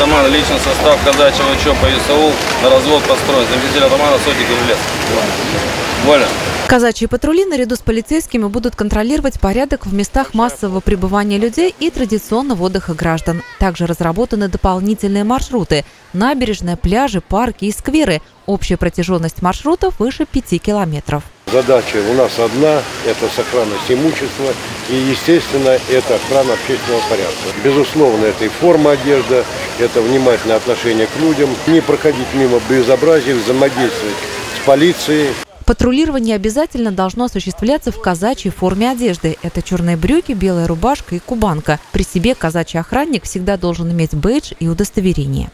атамана, личный состав казачьего ЧОПа ИСАУ на развод построен. Заместитель атамана Сотик Лес. Вольно. Казачьи патрули наряду с полицейскими будут контролировать порядок в местах массового пребывания людей и традиционного отдыха граждан. Также разработаны дополнительные маршруты – набережная, пляжи, парки и скверы. Общая протяженность маршрутов выше 5 километров. Задача у нас одна – это сохранность имущества и, естественно, это охрана общественного порядка. Безусловно, это и форма одежды, это внимательное отношение к людям, не проходить мимо безобразий, взаимодействовать с полицией. Патрулирование обязательно должно осуществляться в казачьей форме одежды. Это черные брюки, белая рубашка и кубанка. При себе казачий охранник всегда должен иметь бейдж и удостоверение.